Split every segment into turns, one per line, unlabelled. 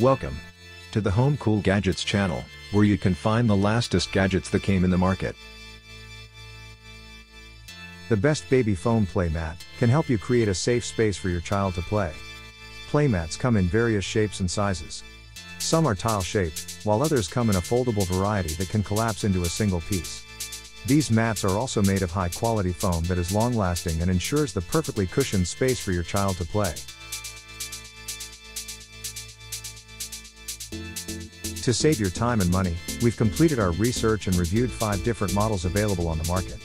Welcome to the Home Cool Gadgets channel, where you can find the lastest gadgets that came in the market.
The best baby foam playmat can help you create a safe space for your child to play. Playmats come in various shapes and sizes. Some are tile shaped, while others come in a foldable variety that can collapse into a single piece. These mats are also made of high quality foam that is long lasting and ensures the perfectly cushioned space for your child to play. To save your time and money, we've completed our research and reviewed 5 different models available on the market.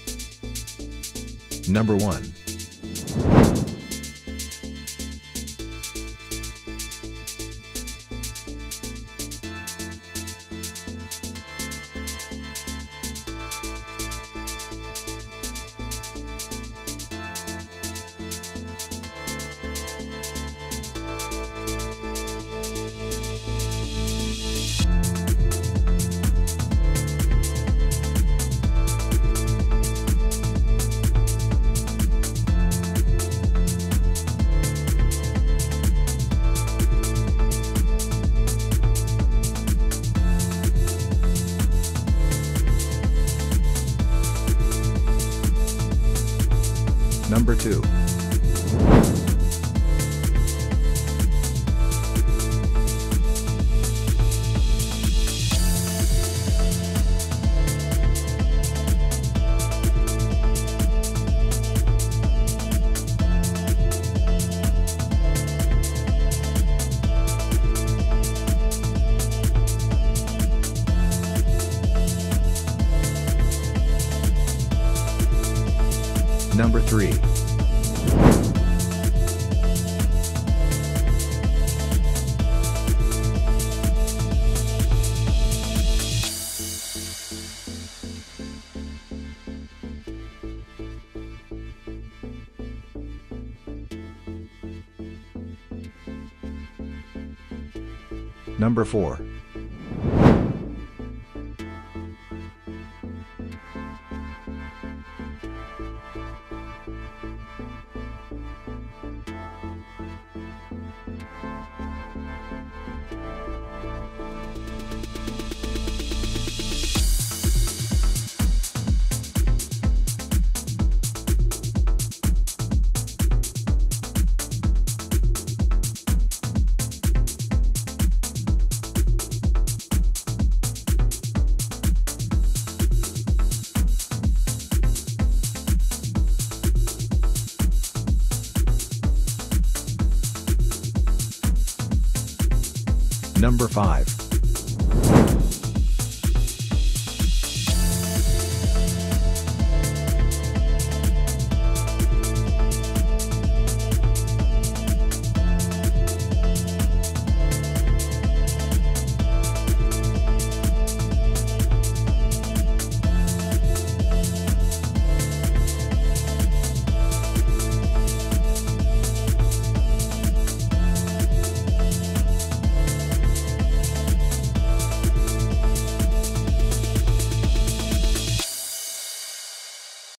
Number 1. Number 2. Number 3. Number 4. Number 5.